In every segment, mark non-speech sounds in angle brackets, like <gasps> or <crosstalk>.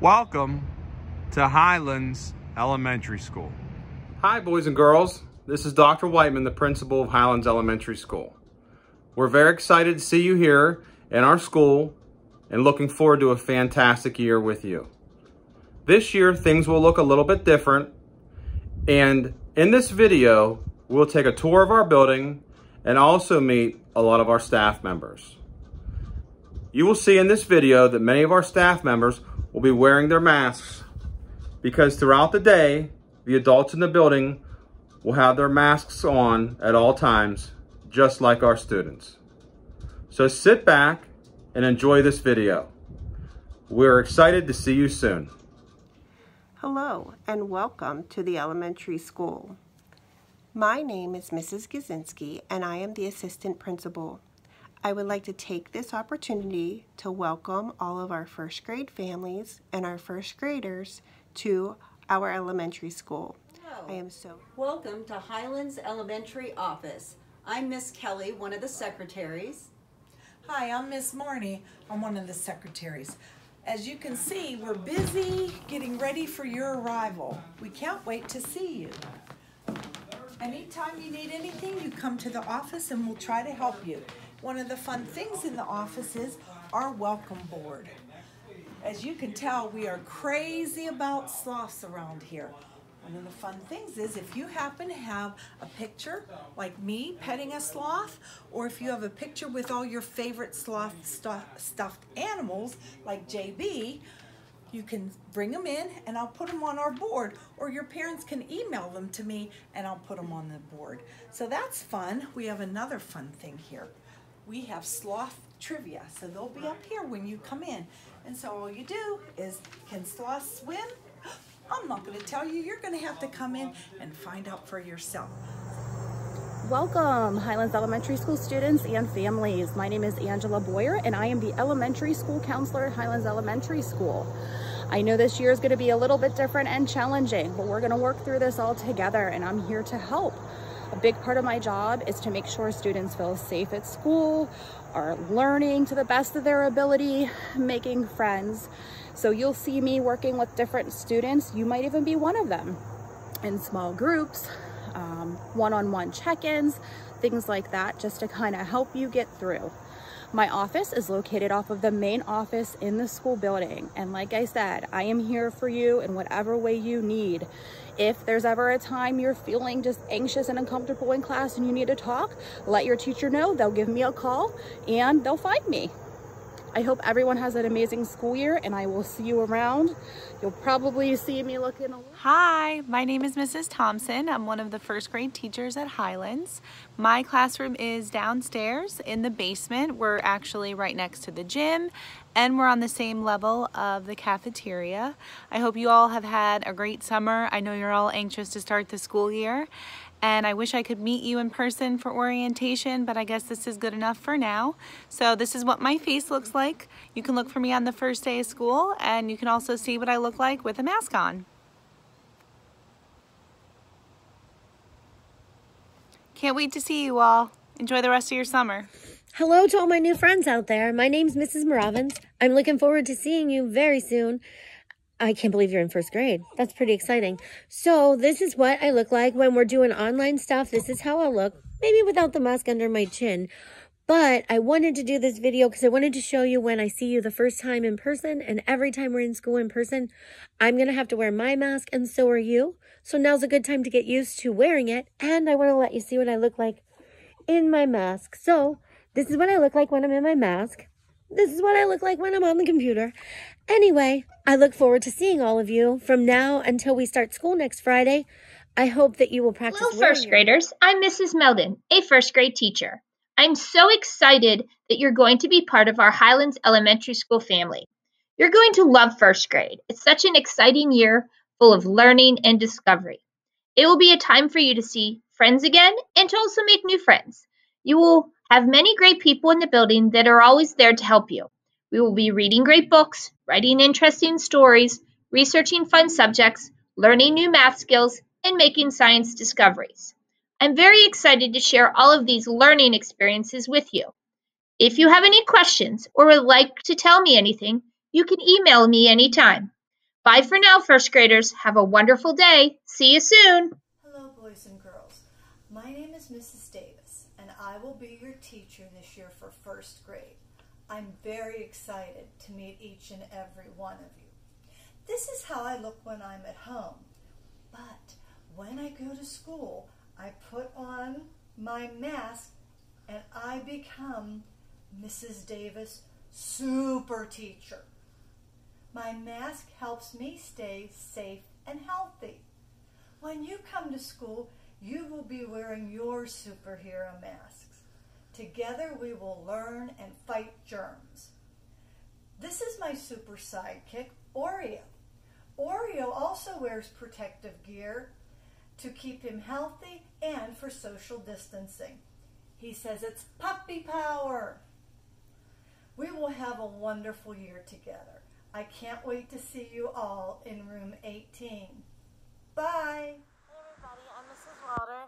Welcome to Highlands Elementary School. Hi, boys and girls. This is Dr. Whiteman, the principal of Highlands Elementary School. We're very excited to see you here in our school and looking forward to a fantastic year with you. This year, things will look a little bit different. And in this video, we'll take a tour of our building and also meet a lot of our staff members. You will see in this video that many of our staff members will be wearing their masks because throughout the day, the adults in the building will have their masks on at all times, just like our students. So sit back and enjoy this video. We're excited to see you soon. Hello and welcome to the elementary school. My name is Mrs. Gazinski and I am the assistant principal. I would like to take this opportunity to welcome all of our first grade families and our first graders to our elementary school. Hello. I am so Welcome to Highlands Elementary Office. I'm Miss Kelly, one of the secretaries. Hi, I'm Miss Marnie. I'm one of the secretaries. As you can see, we're busy getting ready for your arrival. We can't wait to see you. Anytime you need anything, you come to the office and we'll try to help you. One of the fun things in the office is our welcome board. As you can tell, we are crazy about sloths around here. One of the fun things is if you happen to have a picture like me petting a sloth, or if you have a picture with all your favorite sloth stu- stuffed animals like JB, you can bring them in and I'll put them on our board, or your parents can email them to me and I'll put them on the board. So that's fun. We have another fun thing here. We have sloth trivia, so they'll be up here when you come in. And so all you do is, can sloths swim? <gasps> I'm not going to tell you. You're going to have to come in and find out for yourself. Welcome, Highlands Elementary School students and families. My name is Angela Boyer, and I am the elementary school counselor at Highlands Elementary School. I know this year is going to be a little bit different and challenging, but we're going to work through this all together, and I'm here to help. A big part of my job is to make sure students feel safe at school, are learning to the best of their ability, making friends. So you'll see me working with different students. You might even be one of them in small groups, um, one-on-one check-ins, things like that, just to kind of help you get through. My office is located off of the main office in the school building. And like I said, I am here for you in whatever way you need. If there's ever a time you're feeling just anxious and uncomfortable in class and you need to talk, let your teacher know. They'll give me a call and they'll find me. I hope everyone has an amazing school year and I will see you around. You'll probably see me looking a Hi, my name is Mrs. Thompson. I'm one of the first grade teachers at Highlands. My classroom is downstairs in the basement. We're actually right next to the gym and we're on the same level of the cafeteria. I hope you all have had a great summer. I know you're all anxious to start the school year and I wish I could meet you in person for orientation, but I guess this is good enough for now. So this is what my face looks like. You can look for me on the first day of school, and you can also see what I look like with a mask on. Can't wait to see you all. Enjoy the rest of your summer. Hello to all my new friends out there. My name's Mrs. Moravins. I'm looking forward to seeing you very soon. I can't believe you're in first grade. That's pretty exciting. So this is what I look like when we're doing online stuff. This is how I look, maybe without the mask under my chin. But I wanted to do this video because I wanted to show you when I see you the first time in person and every time we're in school in person, I'm going to have to wear my mask and so are you. So now's a good time to get used to wearing it. And I want to let you see what I look like in my mask. So this is what I look like when I'm in my mask. This is what I look like when I'm on the computer. Anyway, I look forward to seeing all of you from now until we start school next Friday. I hope that you will practice. Hello, first graders. I'm Mrs. Meldon, a first grade teacher. I'm so excited that you're going to be part of our Highlands Elementary School family. You're going to love first grade. It's such an exciting year full of learning and discovery. It will be a time for you to see friends again and to also make new friends. You will have many great people in the building that are always there to help you. We will be reading great books, writing interesting stories, researching fun subjects, learning new math skills, and making science discoveries. I'm very excited to share all of these learning experiences with you. If you have any questions or would like to tell me anything, you can email me anytime. Bye for now, first graders. Have a wonderful day. See you soon. Hello, boys and girls. My name is Mrs. Davis, and I will be your teacher this year for first grade. I'm very excited to meet each and every one of you. This is how I look when I'm at home. But when I go to school, I put on my mask and I become Mrs. Davis super teacher. My mask helps me stay safe and healthy. When you come to school, you will be wearing your superhero masks. Together we will learn and fight germs. This is my super sidekick, Oreo. Oreo also wears protective gear to keep him healthy and for social distancing. He says it's puppy power. We will have a wonderful year together. I can't wait to see you all in room 18. Bye. Hey everybody, I'm Mrs. Walter,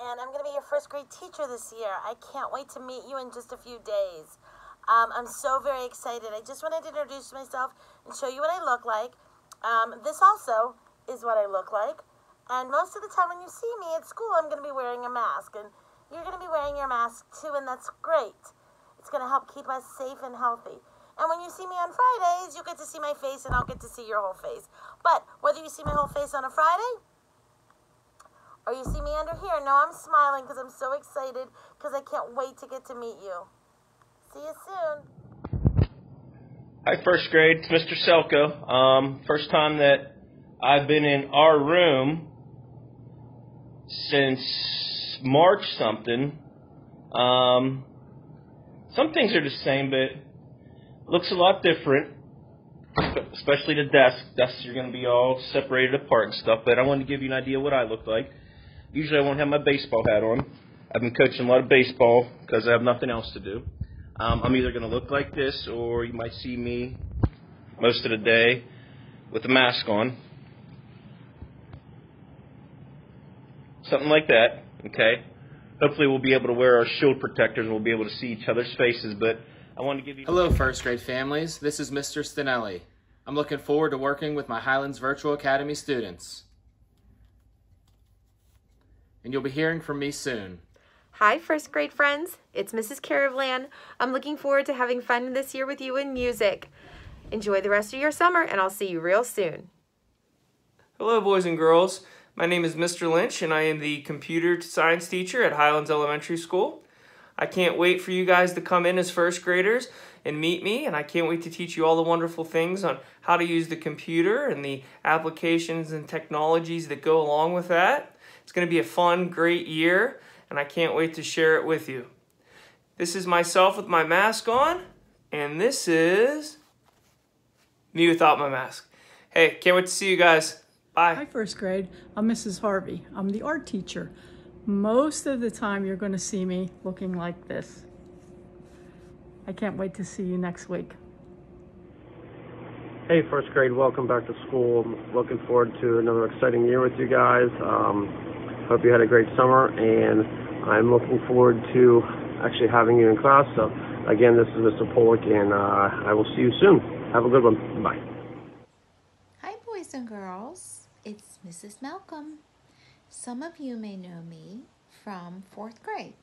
and I'm going to be your first teacher this year. I can't wait to meet you in just a few days. Um, I'm so very excited. I just wanted to introduce myself and show you what I look like. Um, this also is what I look like. And most of the time when you see me at school, I'm going to be wearing a mask. And you're going to be wearing your mask too, and that's great. It's going to help keep us safe and healthy. And when you see me on Fridays, you'll get to see my face and I'll get to see your whole face. But whether you see my whole face on a Friday or you see me under here, no, I'm smiling because I'm so excited because I can't wait to get to meet you. See you soon. Hi, first grade. It's Mr. Selko. Um, first time that I've been in our room since March something. Um, some things are the same, but looks a lot different. Especially the desk. Desks are going to be all separated apart and stuff. But I wanted to give you an idea what I look like. Usually I won't have my baseball hat on. I've been coaching a lot of baseball because I have nothing else to do. Um, I'm either going to look like this, or you might see me most of the day with a mask on. Something like that, okay? Hopefully we'll be able to wear our shield protectors and we'll be able to see each other's faces, but I want to give you... Hello, first grade families. This is Mr. Stinelli. I'm looking forward to working with my Highlands Virtual Academy students. And you'll be hearing from me soon. Hi, first grade friends. It's Mrs. Caravlan. I'm looking forward to having fun this year with you in music. Enjoy the rest of your summer, and I'll see you real soon. Hello, boys and girls. My name is Mr. Lynch, and I am the computer science teacher at Highlands Elementary School. I can't wait for you guys to come in as first graders and meet me, and I can't wait to teach you all the wonderful things on how to use the computer and the applications and technologies that go along with that. It's going to be a fun, great year and I can't wait to share it with you. This is myself with my mask on, and this is me without my mask. Hey, can't wait to see you guys. Bye. Hi, first grade. I'm Mrs. Harvey. I'm the art teacher. Most of the time, you're going to see me looking like this. I can't wait to see you next week. Hey, first grade, welcome back to school. Looking forward to another exciting year with you guys. Um, Hope you had a great summer, and I'm looking forward to actually having you in class. So, again, this is Mr. Pollock, and uh, I will see you soon. Have a good one. Bye. Hi, boys and girls. It's Mrs. Malcolm. Some of you may know me from fourth grade.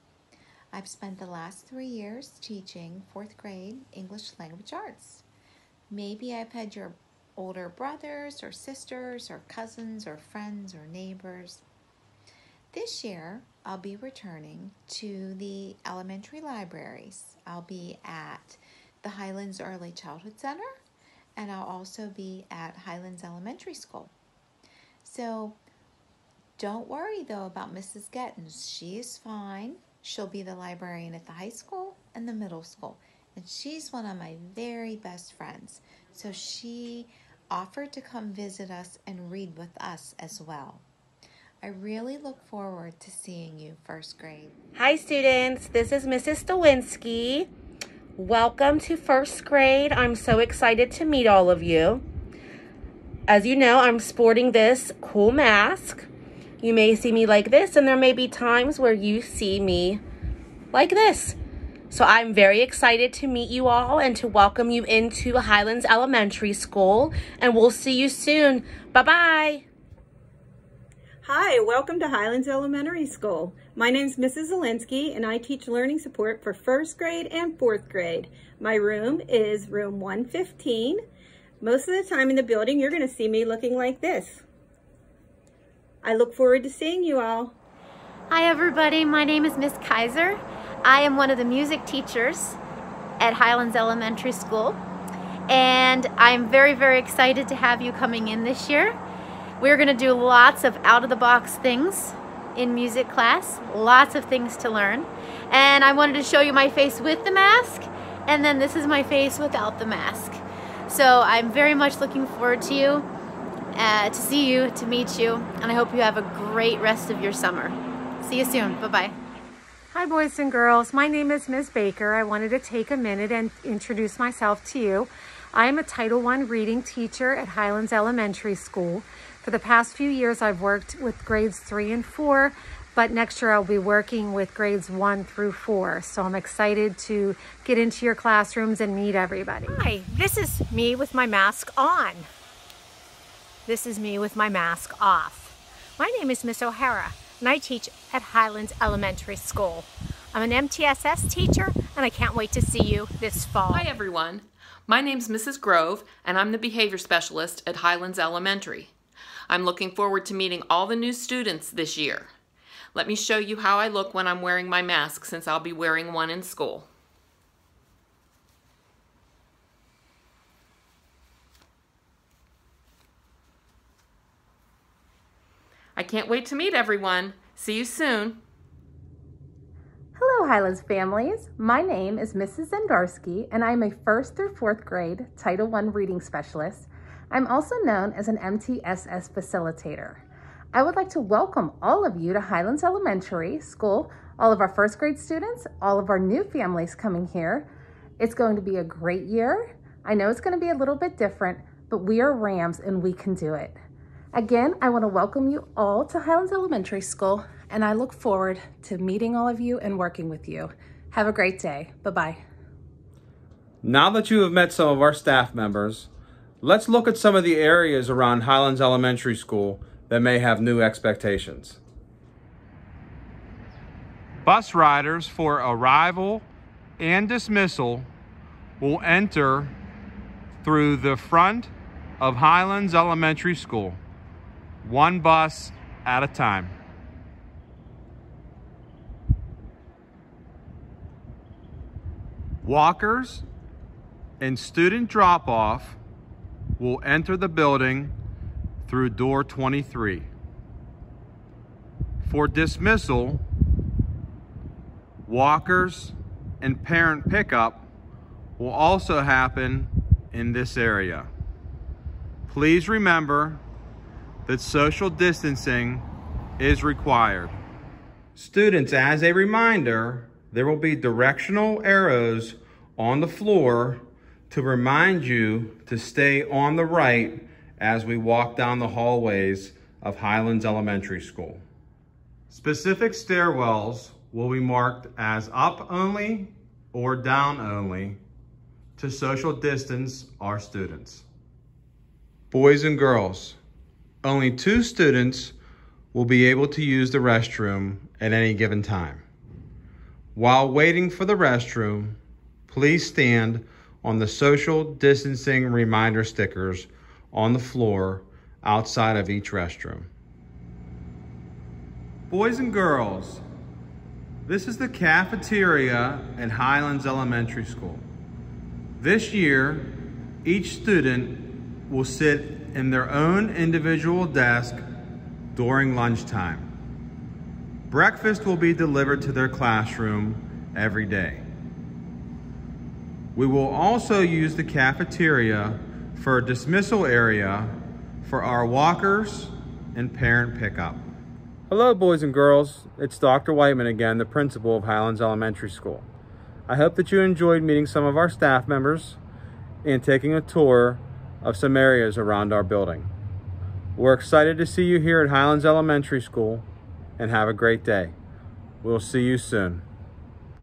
I've spent the last three years teaching fourth grade English language arts. Maybe I've had your older brothers or sisters or cousins or friends or neighbors this year, I'll be returning to the elementary libraries. I'll be at the Highlands Early Childhood Center and I'll also be at Highlands Elementary School. So don't worry though about Mrs. Gettins. She is fine. She'll be the librarian at the high school and the middle school. And she's one of my very best friends. So she offered to come visit us and read with us as well. I really look forward to seeing you first grade. Hi students, this is Mrs. Stawinski. Welcome to first grade. I'm so excited to meet all of you. As you know, I'm sporting this cool mask. You may see me like this and there may be times where you see me like this. So I'm very excited to meet you all and to welcome you into Highlands Elementary School. And we'll see you soon. Bye-bye. Hi, welcome to Highlands Elementary School. My name is Mrs. Zielinski and I teach learning support for first grade and fourth grade. My room is room 115. Most of the time in the building, you're gonna see me looking like this. I look forward to seeing you all. Hi everybody, my name is Miss Kaiser. I am one of the music teachers at Highlands Elementary School and I'm very, very excited to have you coming in this year. We're gonna do lots of out-of-the-box things in music class, lots of things to learn. And I wanted to show you my face with the mask, and then this is my face without the mask. So I'm very much looking forward to you, uh, to see you, to meet you, and I hope you have a great rest of your summer. See you soon, bye-bye. Hi boys and girls, my name is Ms. Baker. I wanted to take a minute and introduce myself to you. I am a Title I reading teacher at Highlands Elementary School. For the past few years, I've worked with grades three and four, but next year I'll be working with grades one through four. So I'm excited to get into your classrooms and meet everybody. Hi, this is me with my mask on. This is me with my mask off. My name is Miss O'Hara and I teach at Highlands Elementary School. I'm an MTSS teacher and I can't wait to see you this fall. Hi everyone. My name's Mrs. Grove and I'm the behavior specialist at Highlands Elementary. I'm looking forward to meeting all the new students this year. Let me show you how I look when I'm wearing my mask since I'll be wearing one in school. I can't wait to meet everyone. See you soon. Hello, Highlands families. My name is Mrs. Zendarsky, and I'm a first through fourth grade Title I reading specialist I'm also known as an MTSS facilitator. I would like to welcome all of you to Highlands Elementary School, all of our first grade students, all of our new families coming here. It's going to be a great year. I know it's going to be a little bit different, but we are Rams and we can do it. Again, I want to welcome you all to Highlands Elementary School, and I look forward to meeting all of you and working with you. Have a great day. Bye-bye. Now that you have met some of our staff members, Let's look at some of the areas around Highlands Elementary School that may have new expectations. Bus riders for arrival and dismissal will enter through the front of Highlands Elementary School, one bus at a time. Walkers and student drop-off will enter the building through door 23. For dismissal, walkers and parent pickup will also happen in this area. Please remember that social distancing is required. Students, as a reminder, there will be directional arrows on the floor to remind you to stay on the right as we walk down the hallways of Highlands Elementary School. Specific stairwells will be marked as up only or down only to social distance our students. Boys and girls, only two students will be able to use the restroom at any given time. While waiting for the restroom, please stand on the social distancing reminder stickers on the floor outside of each restroom. Boys and girls, this is the cafeteria at Highlands Elementary School. This year, each student will sit in their own individual desk during lunchtime. Breakfast will be delivered to their classroom every day. We will also use the cafeteria for a dismissal area for our walkers and parent pickup. Hello, boys and girls. It's Dr. Whiteman again, the principal of Highlands Elementary School. I hope that you enjoyed meeting some of our staff members and taking a tour of some areas around our building. We're excited to see you here at Highlands Elementary School and have a great day. We'll see you soon.